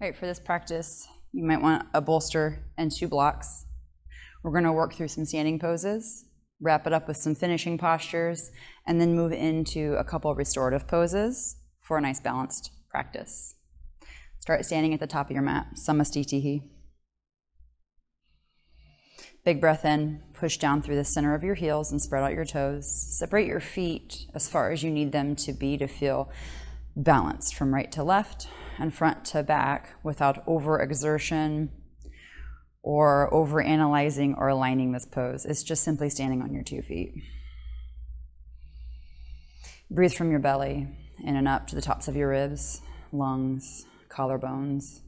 Right, for this practice, you might want a bolster and two blocks. We're gonna work through some standing poses, wrap it up with some finishing postures, and then move into a couple restorative poses for a nice balanced practice. Start standing at the top of your mat, Samastitihi. Big breath in, push down through the center of your heels and spread out your toes. Separate your feet as far as you need them to be to feel balanced from right to left and front to back without overexertion or over analyzing or aligning this pose. It's just simply standing on your two feet. Breathe from your belly in and up to the tops of your ribs, lungs, collarbones.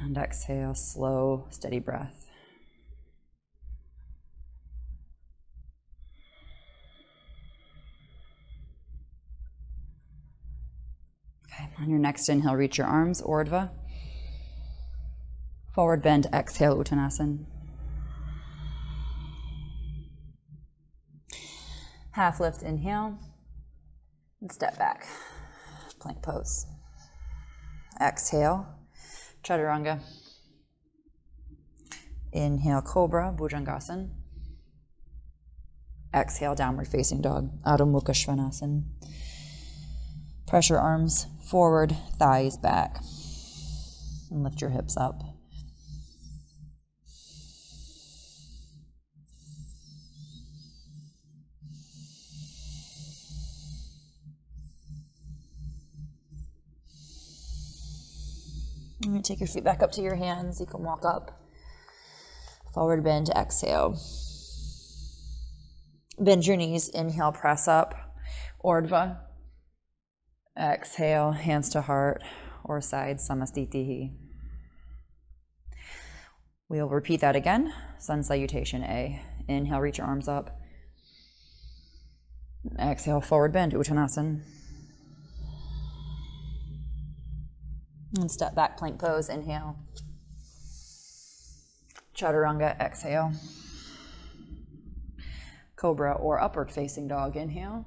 And exhale, slow, steady breath. Okay, on your next inhale, reach your arms, Urdhva. Forward bend, exhale, Uttanasana. Half lift, inhale, and step back, plank pose. Exhale, chaturanga. Inhale, cobra, bhujangasana. Exhale, downward facing dog, Adho Mukha Svanasana. Pressure arms forward, thighs back, and lift your hips up. take your feet back up to your hands. You can walk up. Forward bend, exhale. Bend your knees, inhale, press up. Urdhva. Exhale, hands to heart or side, samastitihi. We'll repeat that again. Sun salutation A. Inhale, reach your arms up. Exhale, forward bend, Uttanasana. And step back, plank pose, inhale. Chaturanga, exhale. Cobra or upward facing dog, inhale.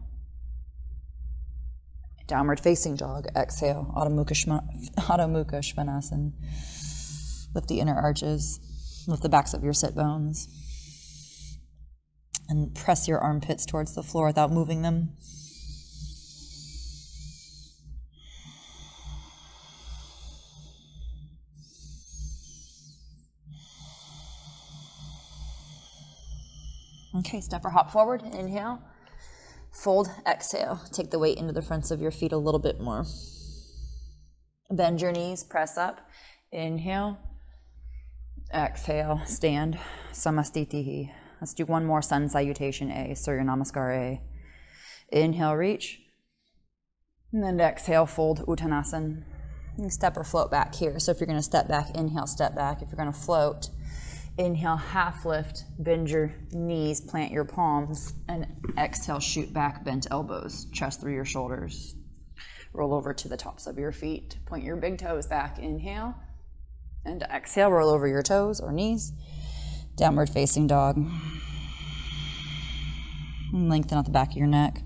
Downward facing dog, exhale. Adho Mukha Svanasana. Lift the inner arches, lift the backs of your sit bones. And press your armpits towards the floor without moving them. Okay, step or hop forward, inhale. Fold, exhale. Take the weight into the fronts of your feet a little bit more. Bend your knees, press up. Inhale. Exhale, stand. Samastitihi. Let's do one more sun salutation A, Surya Namaskar A. Inhale, reach. And then exhale, fold Uttanasana. Step or float back here. So if you're going to step back, inhale, step back. If you're going to float, Inhale, half lift, bend your knees, plant your palms, and exhale, shoot back, bent elbows, chest through your shoulders. Roll over to the tops of your feet. Point your big toes back. Inhale. And exhale, roll over your toes or knees. Downward facing dog. And lengthen out the back of your neck.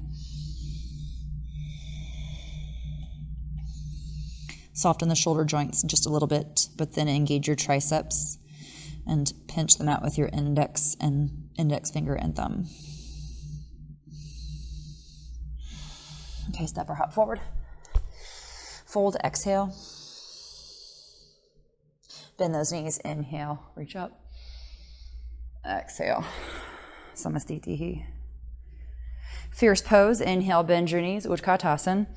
Soften the shoulder joints just a little bit, but then engage your triceps and pinch them out with your index and index finger and thumb. Okay, step or hop forward. Fold, exhale. Bend those knees, inhale, reach up. Exhale, samastitihi. Fierce pose, inhale, bend your knees, Utkatasana.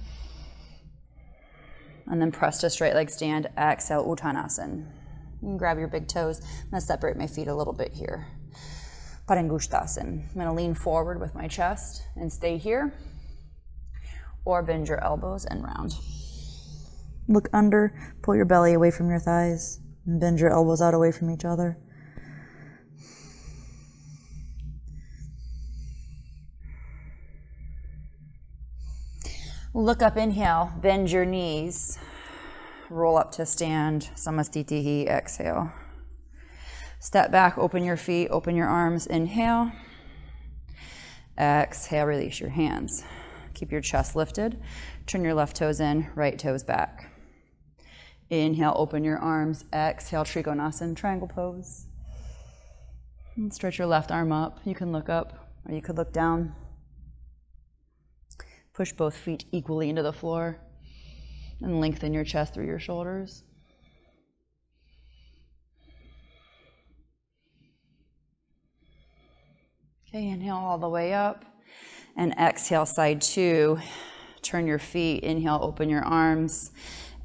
And then press to straight leg stand, exhale, Uttanasana. You can grab your big toes. I'm gonna separate my feet a little bit here. Padangusthasana. I'm gonna lean forward with my chest and stay here. Or bend your elbows and round. Look under, pull your belly away from your thighs, and bend your elbows out away from each other. Look up, inhale, bend your knees roll up to stand, samastitihi, exhale. Step back, open your feet, open your arms, inhale. Exhale, release your hands. Keep your chest lifted. Turn your left toes in, right toes back. Inhale, open your arms. Exhale, Trikonasana, triangle pose. And stretch your left arm up. You can look up or you could look down. Push both feet equally into the floor and lengthen your chest through your shoulders. Okay, inhale all the way up and exhale side two. Turn your feet. Inhale, open your arms.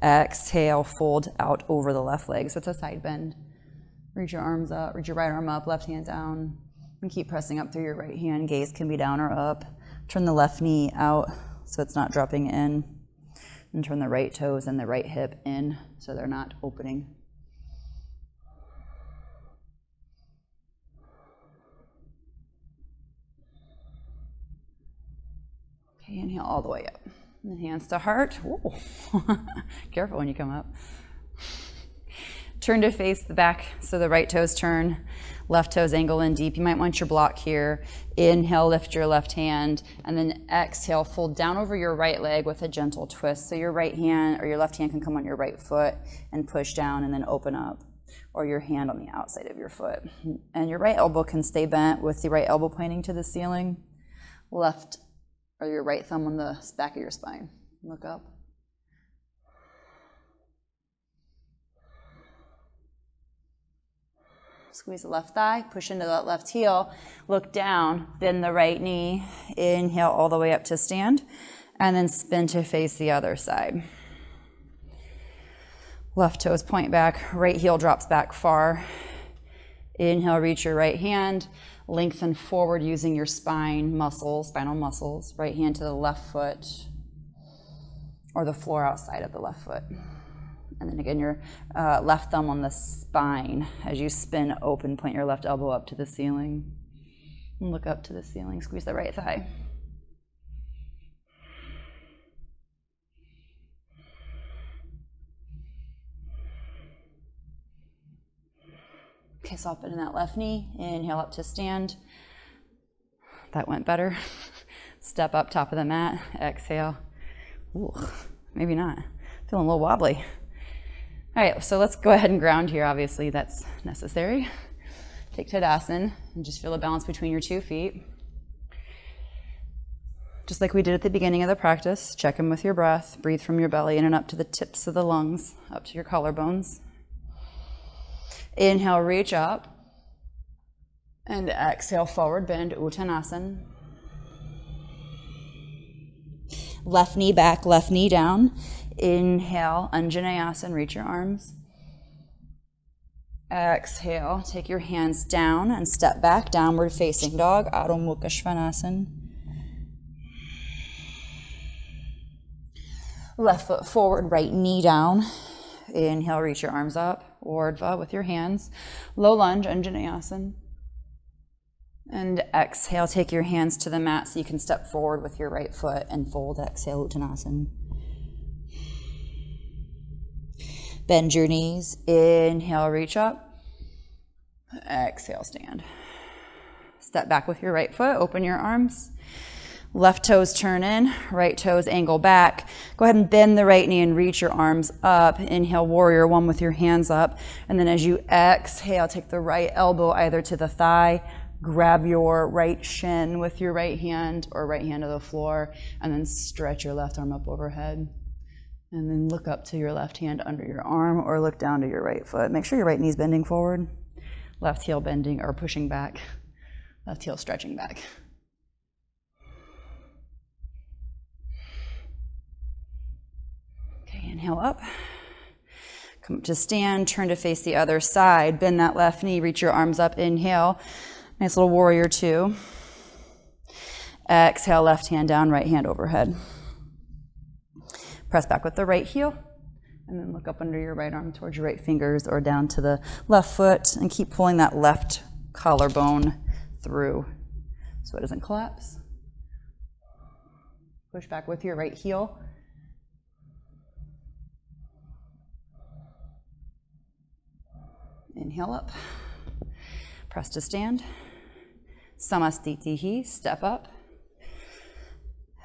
Exhale, fold out over the left leg. So it's a side bend. Reach your arms up, reach your right arm up, left hand down, and keep pressing up through your right hand. Gaze can be down or up. Turn the left knee out so it's not dropping in. And turn the right toes and the right hip in so they're not opening. Okay, inhale all the way up. And hands to heart. Careful when you come up. Turn to face the back so the right toes turn, left toes angle in deep. You might want your block here. Inhale, lift your left hand, and then exhale, fold down over your right leg with a gentle twist. So your right hand or your left hand can come on your right foot and push down and then open up, or your hand on the outside of your foot. And your right elbow can stay bent with the right elbow pointing to the ceiling. Left or your right thumb on the back of your spine. Look up. Squeeze the left thigh, push into that left heel, look down, bend the right knee, inhale all the way up to stand, and then spin to face the other side. Left toes point back, right heel drops back far. Inhale, reach your right hand, lengthen forward using your spine muscles, spinal muscles, right hand to the left foot or the floor outside of the left foot. And then again, your uh, left thumb on the spine as you spin open, point your left elbow up to the ceiling. And look up to the ceiling, squeeze the right thigh. Okay, so up in that left knee, inhale up to stand. That went better. Step up top of the mat, exhale. Ooh, maybe not. Feeling a little wobbly. All right, so let's go ahead and ground here. Obviously, that's necessary. Take Tadasana and just feel a balance between your two feet. Just like we did at the beginning of the practice, check in with your breath. Breathe from your belly in and up to the tips of the lungs, up to your collarbones. Inhale, reach up. And exhale, forward bend, Uttanasana. Left knee back, left knee down. Inhale, Anjaneyasana, reach your arms. Exhale, take your hands down and step back, downward facing dog, Adho Mukha Svanasana. Left foot forward, right knee down. Inhale, reach your arms up, Urdhva with your hands. Low lunge, Anjaneyasana. And exhale, take your hands to the mat so you can step forward with your right foot and fold. Exhale, Uttanasana. Bend your knees. Inhale, reach up. Exhale, stand. Step back with your right foot. Open your arms. Left toes turn in, right toes angle back. Go ahead and bend the right knee and reach your arms up. Inhale, warrior one with your hands up. And then as you exhale, take the right elbow either to the thigh, grab your right shin with your right hand or right hand to the floor, and then stretch your left arm up overhead. And then look up to your left hand under your arm or look down to your right foot. Make sure your right knee's bending forward, left heel bending or pushing back, left heel stretching back. Okay, inhale up. Come up to stand, turn to face the other side. Bend that left knee, reach your arms up. Inhale. Nice little warrior two. Exhale, left hand down, right hand overhead. Press back with the right heel. And then look up under your right arm towards your right fingers or down to the left foot and keep pulling that left collarbone through so it doesn't collapse. Push back with your right heel. Inhale up. Press to stand. Samastitihi, step up.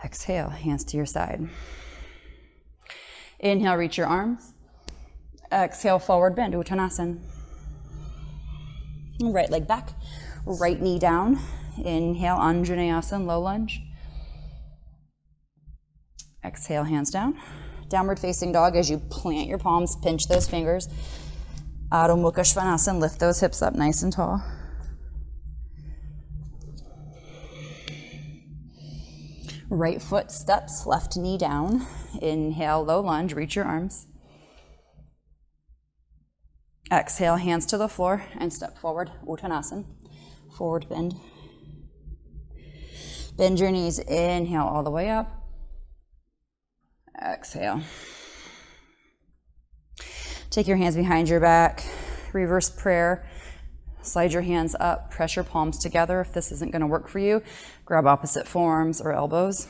Exhale, hands to your side. Inhale, reach your arms. Exhale, forward bend, Uttanasana. Right leg back, right knee down. Inhale, Anjaneyasana, low lunge. Exhale, hands down. Downward facing dog as you plant your palms, pinch those fingers. Adho Mukha Svanasana, lift those hips up nice and tall. Right foot steps, left knee down. Inhale, low lunge, reach your arms. Exhale, hands to the floor and step forward, Uttanasana. Forward bend. Bend your knees, inhale all the way up. Exhale. Take your hands behind your back. Reverse prayer. Slide your hands up, press your palms together. If this isn't going to work for you, grab opposite forearms or elbows.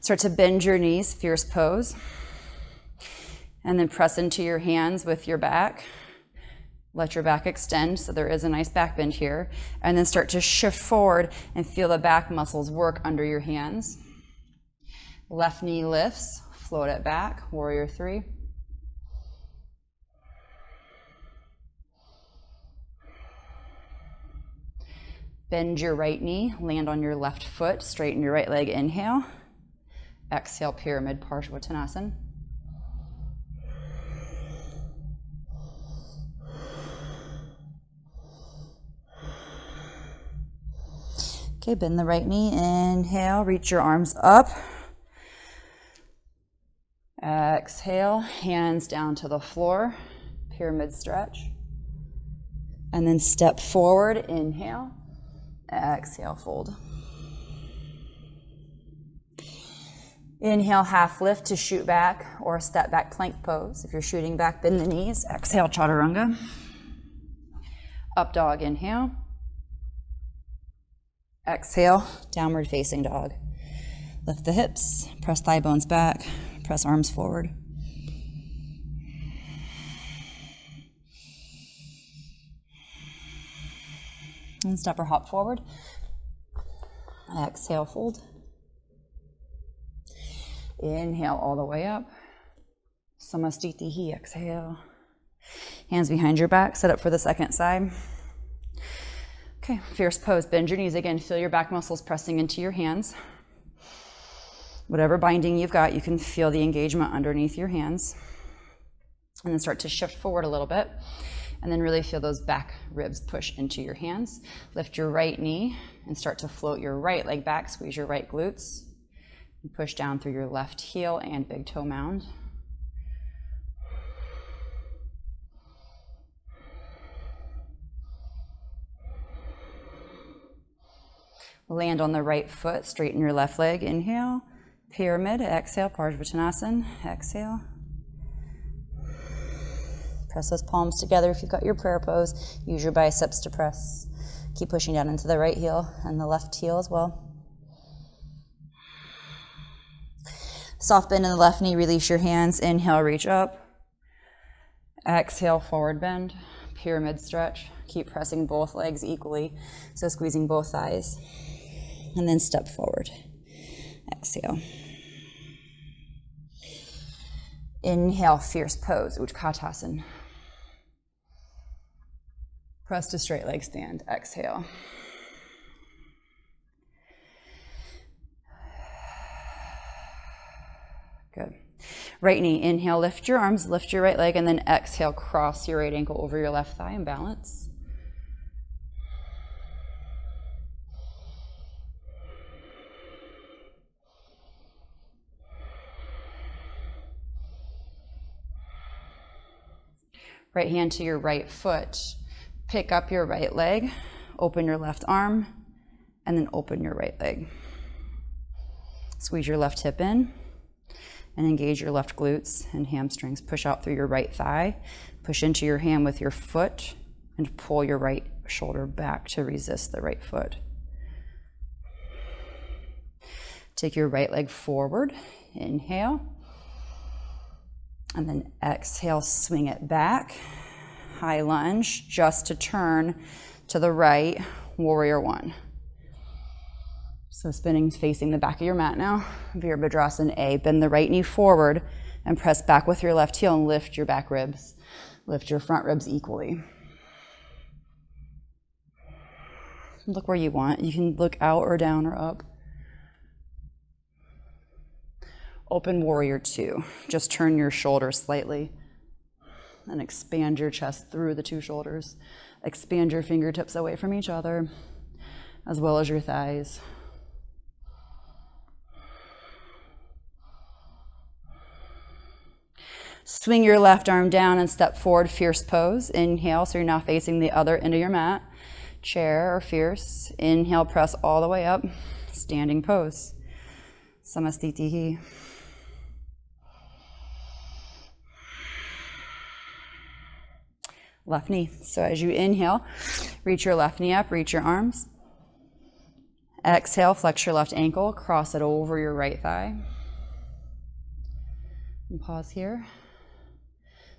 Start to bend your knees, fierce pose. And then press into your hands with your back. Let your back extend so there is a nice back bend here. And then start to shift forward and feel the back muscles work under your hands. Left knee lifts, float it back, warrior three. Bend your right knee, land on your left foot, straighten your right leg, inhale. Exhale, pyramid Parsvottanasana. Okay, bend the right knee, inhale, reach your arms up. Exhale, hands down to the floor, pyramid stretch. And then step forward, inhale. Exhale, fold. Inhale, half lift to shoot back or step back plank pose. If you're shooting back, bend the knees. Exhale, chaturanga. Up dog, inhale. Exhale, downward facing dog. Lift the hips, press thigh bones back, press arms forward. And step or hop forward. Exhale, fold. Inhale all the way up. Samastitihi, exhale. Hands behind your back, set up for the second side. Okay, fierce pose. Bend your knees again. Feel your back muscles pressing into your hands. Whatever binding you've got, you can feel the engagement underneath your hands. And then start to shift forward a little bit and then really feel those back ribs push into your hands. Lift your right knee and start to float your right leg back, squeeze your right glutes, and push down through your left heel and big toe mound. Land on the right foot, straighten your left leg, inhale. Pyramid, exhale, Parsvottanasana, exhale. Press those palms together if you've got your prayer pose. Use your biceps to press. Keep pushing down into the right heel and the left heel as well. Soft bend in the left knee, release your hands. Inhale, reach up. Exhale, forward bend. Pyramid stretch. Keep pressing both legs equally, so squeezing both thighs. And then step forward. Exhale. Inhale, fierce pose, Utkatasana. Press to straight leg stand. Exhale. Good. Right knee, inhale, lift your arms, lift your right leg, and then exhale, cross your right ankle over your left thigh and balance. Right hand to your right foot. Pick up your right leg, open your left arm, and then open your right leg. Squeeze your left hip in and engage your left glutes and hamstrings. Push out through your right thigh. Push into your hand with your foot and pull your right shoulder back to resist the right foot. Take your right leg forward. Inhale. And then exhale, swing it back. High lunge, just to turn to the right, warrior one. So spinning facing the back of your mat now. Virabhadrasana A. Bend the right knee forward and press back with your left heel and lift your back ribs. Lift your front ribs equally. Look where you want. You can look out or down or up. Open warrior two. Just turn your shoulders slightly and expand your chest through the two shoulders. Expand your fingertips away from each other, as well as your thighs. Swing your left arm down and step forward, fierce pose. Inhale, so you're now facing the other end of your mat. Chair or fierce. Inhale, press all the way up. Standing pose. Samastitihi. Left knee. So as you inhale, reach your left knee up, reach your arms. Exhale, flex your left ankle, cross it over your right thigh. And pause here.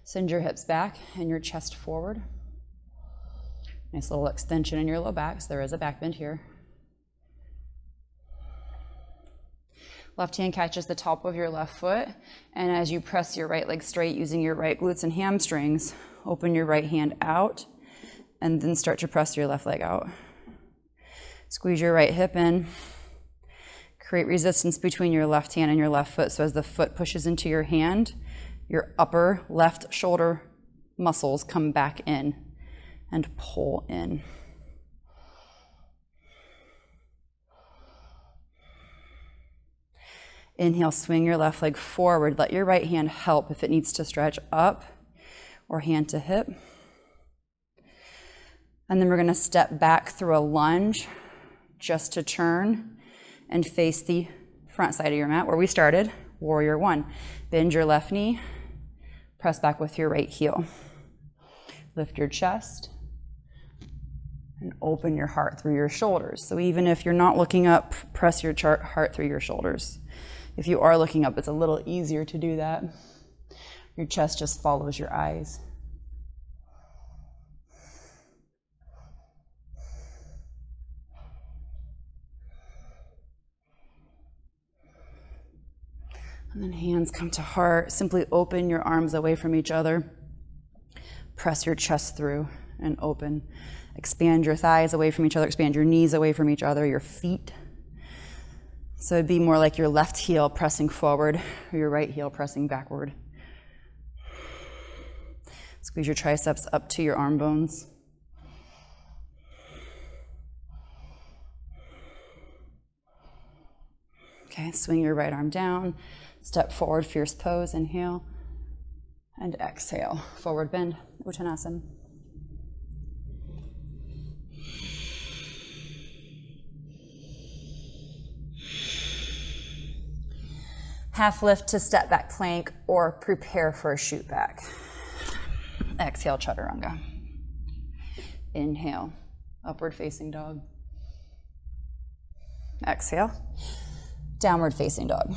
Send your hips back and your chest forward. Nice little extension in your low back, so there is a back bend here. Left hand catches the top of your left foot, and as you press your right leg straight using your right glutes and hamstrings, open your right hand out, and then start to press your left leg out. Squeeze your right hip in. Create resistance between your left hand and your left foot, so as the foot pushes into your hand, your upper left shoulder muscles come back in and pull in. Inhale, swing your left leg forward. Let your right hand help if it needs to stretch up or hand to hip. And then we're going to step back through a lunge just to turn and face the front side of your mat where we started. Warrior one. Bend your left knee, Press back with your right heel. Lift your chest and open your heart through your shoulders. So even if you're not looking up, press your heart through your shoulders. If you are looking up, it's a little easier to do that. Your chest just follows your eyes. And then hands come to heart. Simply open your arms away from each other. Press your chest through and open. Expand your thighs away from each other. Expand your knees away from each other, your feet. So it'd be more like your left heel pressing forward or your right heel pressing backward. Squeeze your triceps up to your arm bones. Okay, swing your right arm down. Step forward, fierce pose, inhale. And exhale, forward bend, Uttanasana. Half lift to step back plank or prepare for a shoot back. Exhale, chaturanga. Inhale, upward facing dog. Exhale, downward facing dog.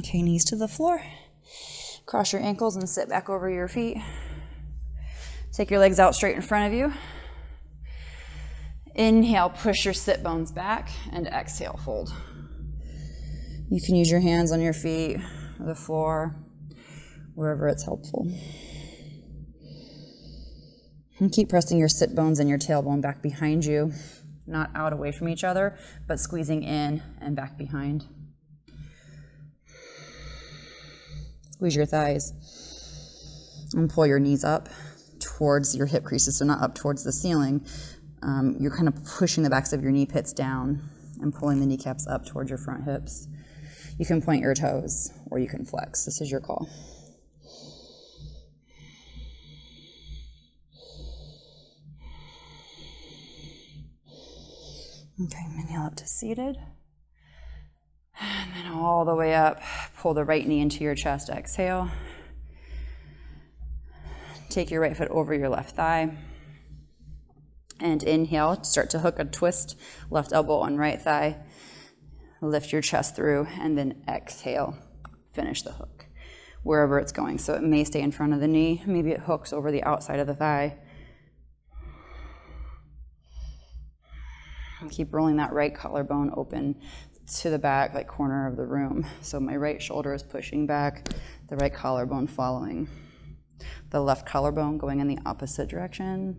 Okay, knees to the floor. Cross your ankles and sit back over your feet. Take your legs out straight in front of you. Inhale, push your sit bones back, and exhale, fold. You can use your hands on your feet, or the floor, wherever it's helpful. And keep pressing your sit bones and your tailbone back behind you, not out away from each other, but squeezing in and back behind. Squeeze your thighs and pull your knees up towards your hip creases, so not up towards the ceiling. Um, you're kind of pushing the backs of your knee pits down and pulling the kneecaps up towards your front hips. You can point your toes or you can flex. This is your call. Okay, inhale up to seated. And then all the way up, pull the right knee into your chest, exhale. Take your right foot over your left thigh. And inhale, start to hook a twist, left elbow on right thigh. lift your chest through, and then exhale, finish the hook wherever it's going. So it may stay in front of the knee, maybe it hooks over the outside of the thigh. And keep rolling that right collarbone open to the back, like corner of the room. So my right shoulder is pushing back, the right collarbone following. The left collarbone going in the opposite direction.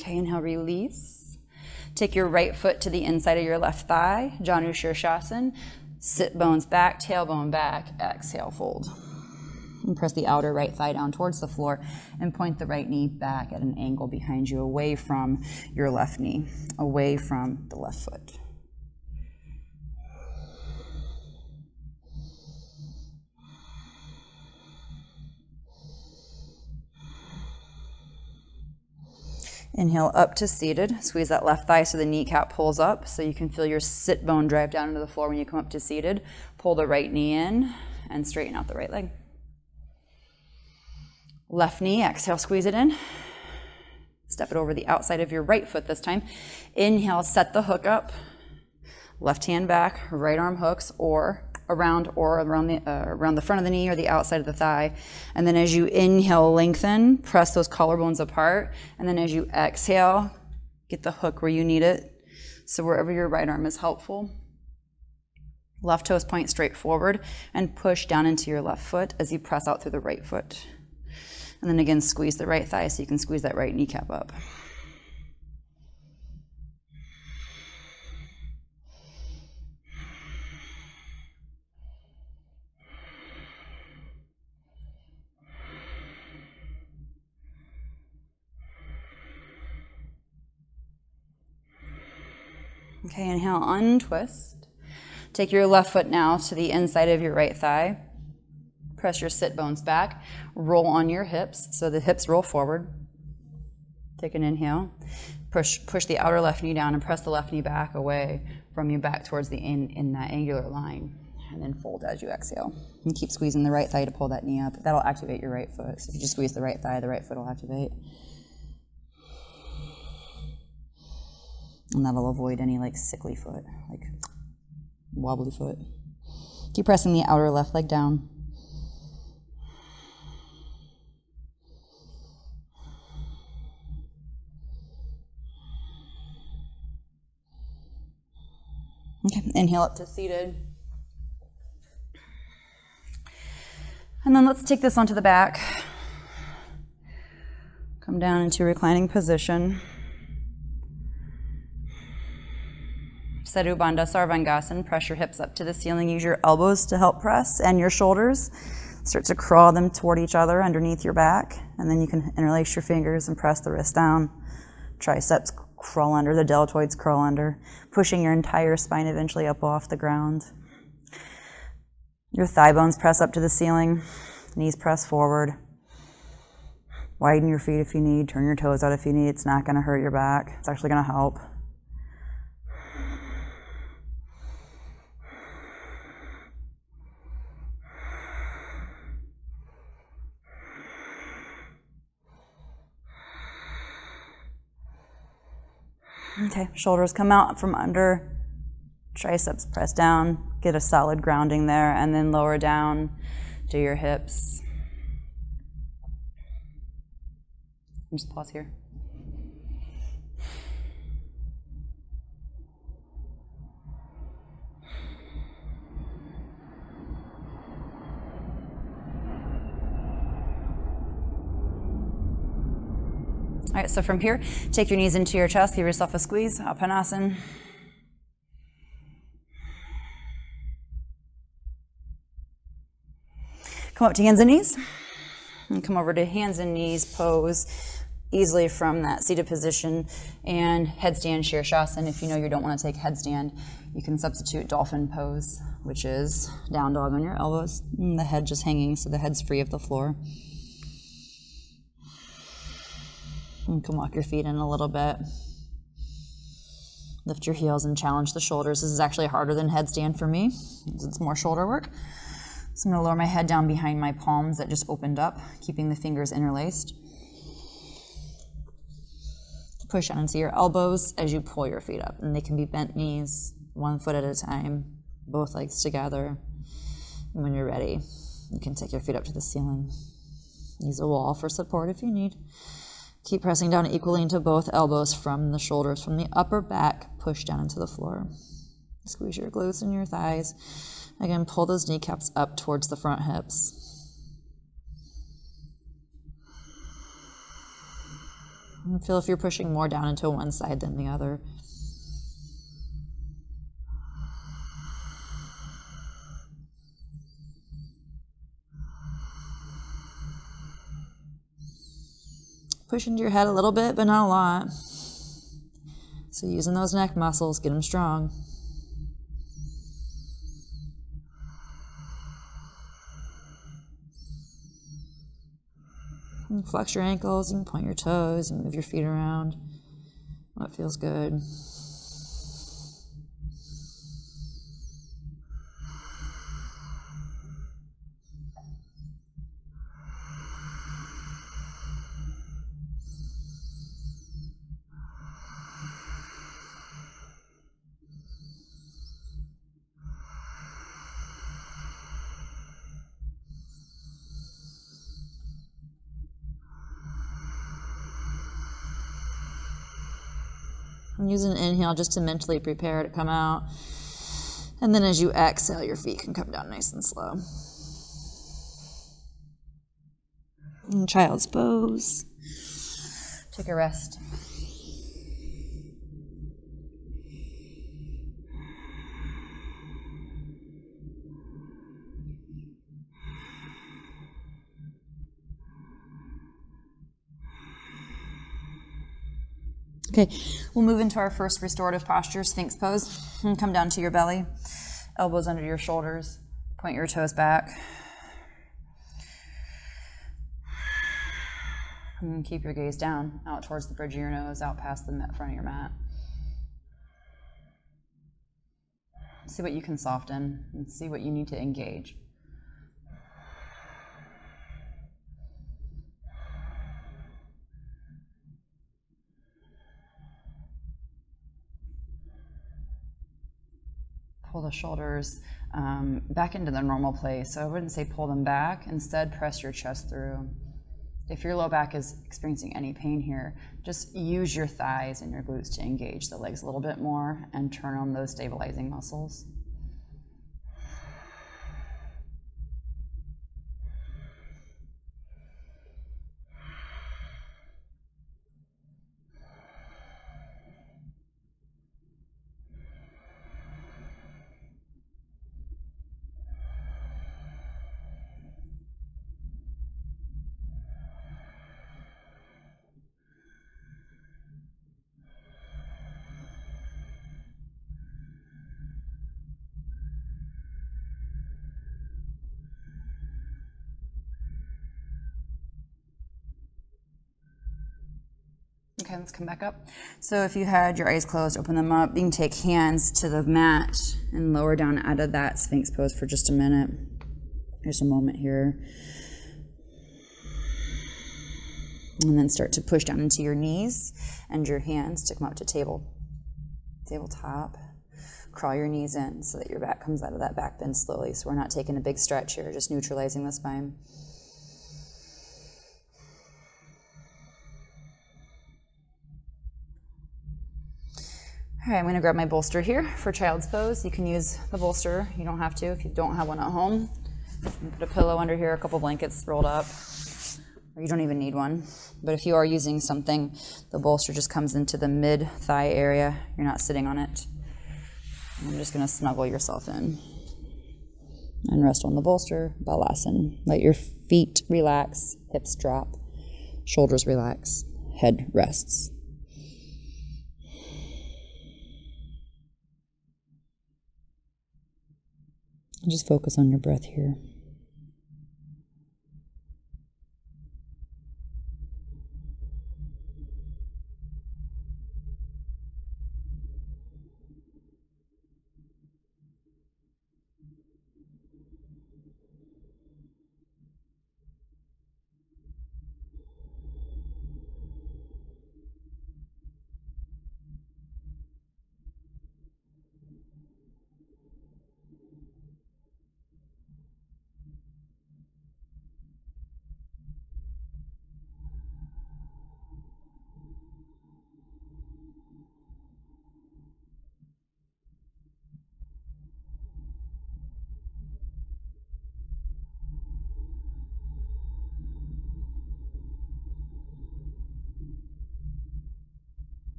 Okay, inhale, release. Take your right foot to the inside of your left thigh, Janu Shirshasana. Sit bones back, tailbone back, exhale, fold. And press the outer right thigh down towards the floor and point the right knee back at an angle behind you, away from your left knee, away from the left foot. Inhale up to seated. Squeeze that left thigh so the kneecap pulls up so you can feel your sit bone drive down into the floor when you come up to seated. Pull the right knee in and straighten out the right leg. Left knee, exhale, squeeze it in. Step it over the outside of your right foot this time. Inhale, set the hook up. Left hand back, right arm hooks, or around or around the uh, around the front of the knee or the outside of the thigh. And then as you inhale, lengthen, press those collarbones apart. And then as you exhale, get the hook where you need it. So wherever your right arm is helpful. Left toes point straight forward and push down into your left foot as you press out through the right foot. And then again, squeeze the right thigh so you can squeeze that right kneecap up. Okay, inhale, untwist. Take your left foot now to the inside of your right thigh. Press your sit bones back. Roll on your hips so the hips roll forward. Take an inhale. Push, push the outer left knee down and press the left knee back away from you back towards the in, in that angular line. And then fold as you exhale. And keep squeezing the right thigh to pull that knee up. That'll activate your right foot. So if you just squeeze the right thigh, the right foot will activate. And that'll avoid any like sickly foot, like wobbly foot. Keep pressing the outer left leg down. Okay, inhale up to seated. And then let's take this onto the back. Come down into reclining position. Setu Bandha Sarvangasana. Press your hips up to the ceiling. Use your elbows to help press and your shoulders. Start to crawl them toward each other underneath your back. And then you can interlace your fingers and press the wrist down. Triceps crawl under, the deltoids crawl under, pushing your entire spine eventually up off the ground. Your thigh bones press up to the ceiling, knees press forward. Widen your feet if you need, turn your toes out if you need. It's not going to hurt your back, it's actually going to help. Okay, shoulders come out from under, triceps press down, get a solid grounding there, and then lower down to your hips. Just pause here. All right, so from here, take your knees into your chest, give yourself a squeeze, Apanasana. Come up to hands and knees. And come over to hands and knees pose easily from that seated position and headstand Shirshasana. If you know you don't want to take headstand, you can substitute dolphin pose, which is down dog on your elbows, the head just hanging so the head's free of the floor. You can walk your feet in a little bit. Lift your heels and challenge the shoulders. This is actually harder than headstand for me. Because it's more shoulder work. So I'm going to lower my head down behind my palms that just opened up, keeping the fingers interlaced. Push down into your elbows as you pull your feet up, and they can be bent knees, one foot at a time, both legs together. And when you're ready, you can take your feet up to the ceiling. Use a wall for support if you need. Keep pressing down equally into both elbows from the shoulders, from the upper back, push down into the floor. Squeeze your glutes and your thighs. Again, pull those kneecaps up towards the front hips. And feel if you're pushing more down into one side than the other. Push into your head a little bit, but not a lot. So using those neck muscles, get them strong. Flex your ankles, you can point your toes and move your feet around. What feels good. Use an inhale just to mentally prepare to come out. And then as you exhale, your feet can come down nice and slow. And child's pose. Take a rest. Okay, we'll move into our first restorative posture, Sphinx pose. And come down to your belly, elbows under your shoulders, point your toes back. And keep your gaze down, out towards the bridge of your nose, out past the front of your mat. See what you can soften and see what you need to engage. pull the shoulders um, back into their normal place. So I wouldn't say pull them back. Instead, press your chest through. If your low back is experiencing any pain here, just use your thighs and your glutes to engage the legs a little bit more and turn on those stabilizing muscles. Okay, let's come back up. So if you had your eyes closed, open them up. You can take hands to the mat and lower down out of that Sphinx pose for just a minute. There's a moment here. And then start to push down into your knees and your hands to come up to table. Tabletop. Crawl your knees in so that your back comes out of that back bend slowly. So we're not taking a big stretch here, just neutralizing the spine. All right, I'm gonna grab my bolster here for child's pose. You can use the bolster, you don't have to if you don't have one at home. Put a pillow under here, a couple blankets rolled up, or you don't even need one. But if you are using something, the bolster just comes into the mid thigh area. You're not sitting on it. I'm just gonna snuggle yourself in and rest on the bolster, balasana. Let your feet relax, hips drop, shoulders relax, head rests. Just focus on your breath here.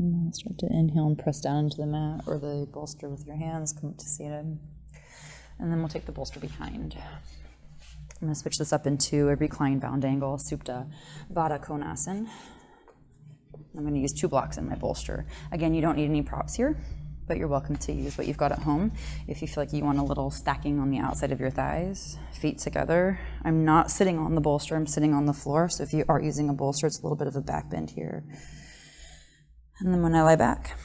And start to inhale and press down into the mat or the bolster with your hands. Come up to seated. And then we'll take the bolster behind. I'm going to switch this up into a reclined bound angle, Supta Baddha Konasana. I'm going to use two blocks in my bolster. Again, you don't need any props here, but you're welcome to use what you've got at home. If you feel like you want a little stacking on the outside of your thighs, feet together. I'm not sitting on the bolster, I'm sitting on the floor. So if you are using a bolster, it's a little bit of a back bend here. And then when I lie back,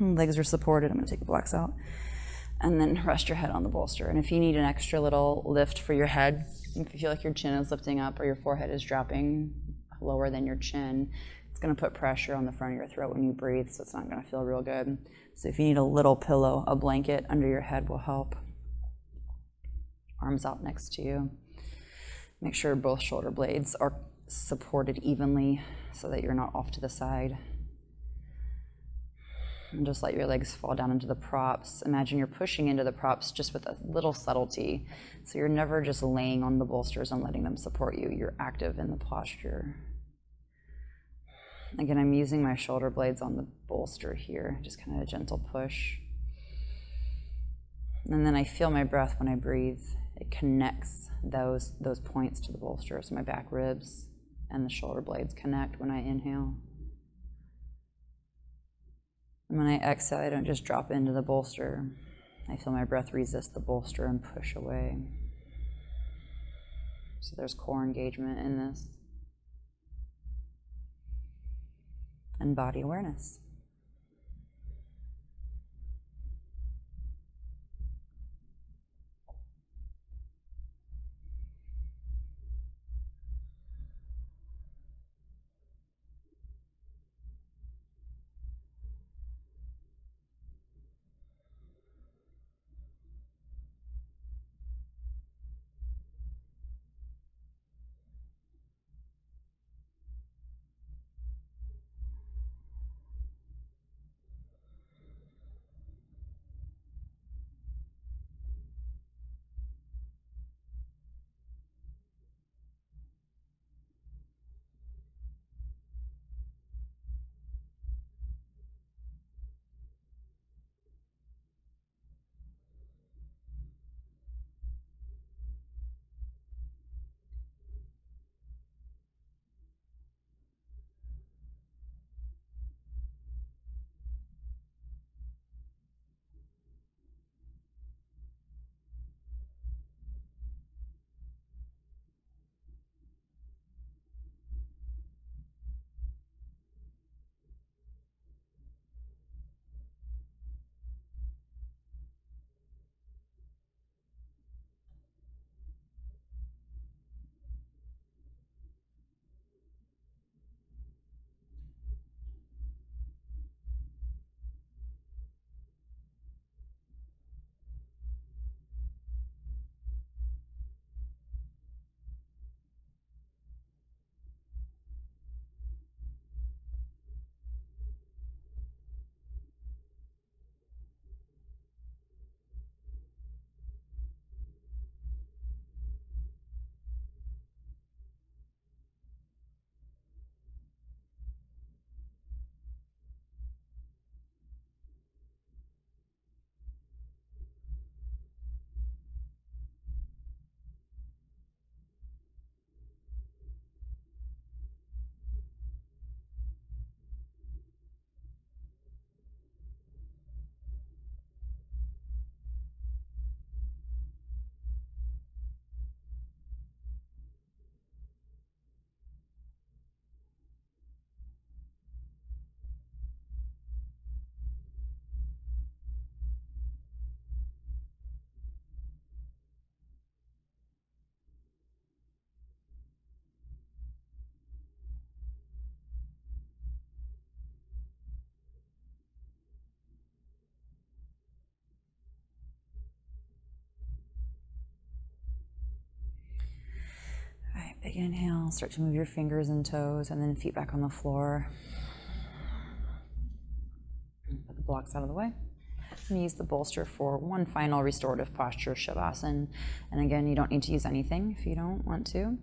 legs are supported. I'm going to take the blocks out. And then rest your head on the bolster. And if you need an extra little lift for your head, if you feel like your chin is lifting up or your forehead is dropping lower than your chin, it's going to put pressure on the front of your throat when you breathe, so it's not going to feel real good. So if you need a little pillow, a blanket under your head will help. Arms out next to you. Make sure both shoulder blades are supported evenly so that you're not off to the side. And just let your legs fall down into the props. Imagine you're pushing into the props just with a little subtlety. So you're never just laying on the bolsters and letting them support you. You're active in the posture. Again, I'm using my shoulder blades on the bolster here, just kind of a gentle push. And then I feel my breath when I breathe. It connects those, those points to the bolster. So my back ribs and the shoulder blades connect when I inhale. And when I exhale, I don't just drop into the bolster. I feel my breath resist the bolster and push away. So there's core engagement in this. And body awareness. Inhale. Start to move your fingers and toes and then feet back on the floor. Put the blocks out of the way. And use the bolster for one final restorative posture, Shavasana. And again, you don't need to use anything if you don't want to.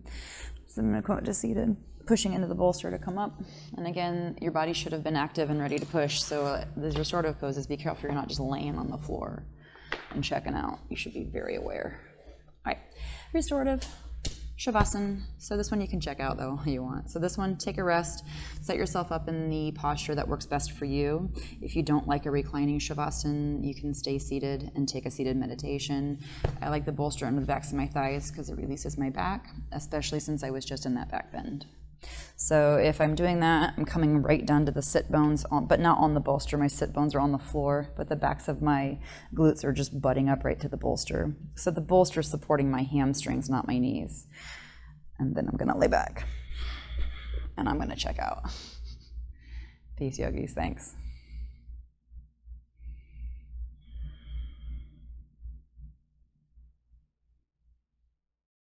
So I'm going to come to seated, pushing into the bolster to come up. And again, your body should have been active and ready to push. So uh, these restorative poses, be careful you're not just laying on the floor and checking out. You should be very aware. All right, restorative. Shavasana. So this one you can check out though you want. So this one, take a rest, set yourself up in the posture that works best for you. If you don't like a reclining Shavasana, you can stay seated and take a seated meditation. I like the bolster under the backs of my thighs because it releases my back, especially since I was just in that back bend. So if I'm doing that, I'm coming right down to the sit bones, on, but not on the bolster. My sit bones are on the floor, but the backs of my glutes are just butting up right to the bolster. So the bolster is supporting my hamstrings, not my knees. And then I'm gonna lay back and I'm gonna check out. Peace, yogis. Thanks.